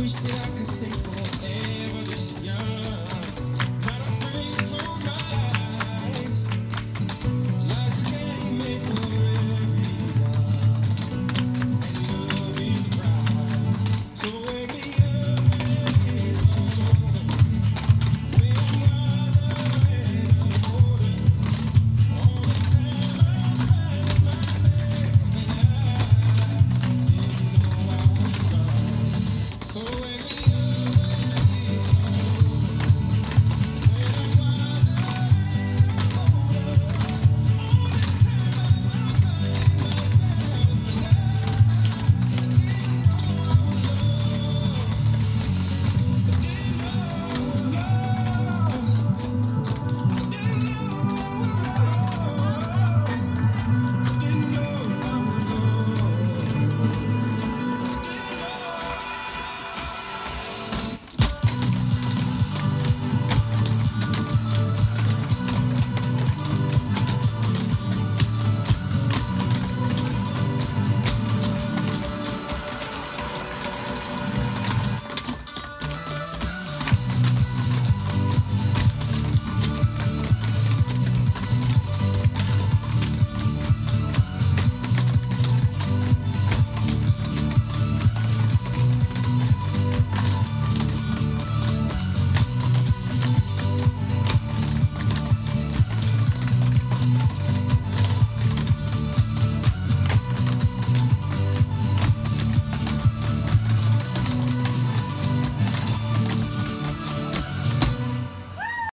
Wish that I could stay